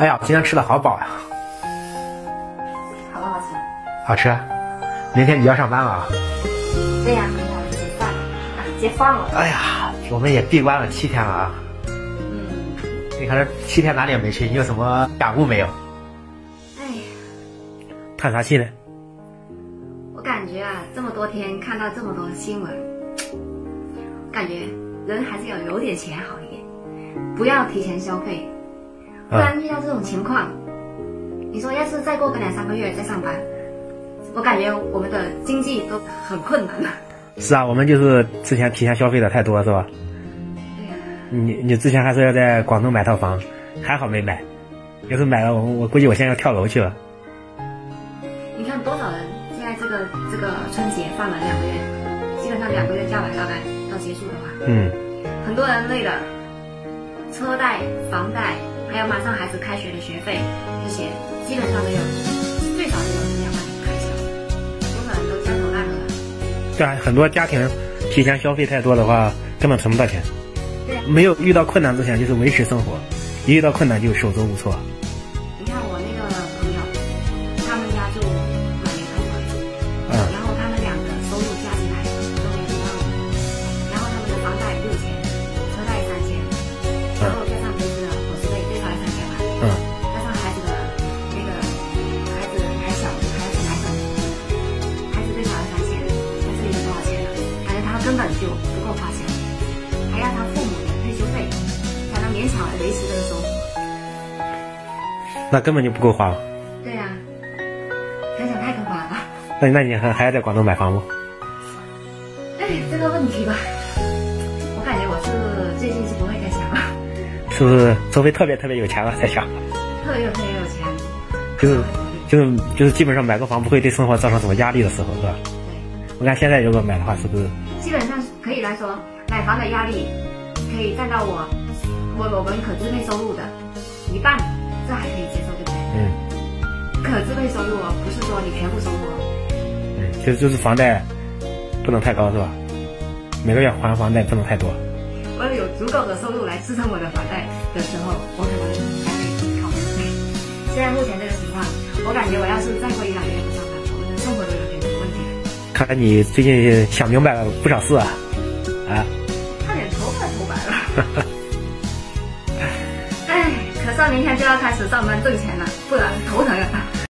哎呀，今天吃的好饱呀！好不好吃？好吃。明天你要上班了啊？对呀，明天我就放了，解放了。哎呀，我们也闭关了七天了啊！嗯，你看这七天哪里也没去，你有什么感悟没有？哎呀，叹啥气呢？我感觉啊，这么多天看到这么多新闻，感觉人还是要有点钱好一点，不要提前消费，不然遇到这种情况，你说要是再过个两三个月再上班，我感觉我们的经济都很困难了。是啊，我们就是之前提前消费的太多，是吧？对呀、你你之前还说要在广东买套房，还好没买。要是买了，我我估计我现在要跳楼去了。你看多少人现在这个这个春节放了两个月，基本上两个月假了大概到结束的话，嗯，很多人累了车贷、房贷，还有马上孩子开学的学费，这些基本上都有最少都有两万的开销，多少人都焦头烂额。对啊，很多家庭提前消费太多的话，根本存不到钱。对啊，没有遇到困难之前就是维持生活，一遇到困难就手足无措。你看我那个根本就不够花钱，还要他父母的退休费，才能勉强维持这个生活。那根本就不够花了。对呀、想想太可怕了。那那你还还要在广东买房不？哎，这个问题吧，我感觉我是最近是不会再想了，是不是除非特别特别有钱了才想？特别特别有钱，就是就是就是基本上买个房不会对生活造成什么压力的时候，是吧？对，我看现在如果买的话，是不是？基本上可以来说，买房的压力可以占到我我我们可支配收入的一半，这还可以接受，对不对？嗯可支配收入哦，不是说你全部收入哦。嗯，其实就是房贷不能太高，是吧？每个月还房贷不能太多。我要有足够的收入来支撑我的房贷的时候，我可能才会考虑。现在目前这个情况，我感觉我要是再过一两个看来你最近想明白了不少事啊！啊，差点头发头白了。哎，可算明天就要开始上班挣钱了，不然头疼啊！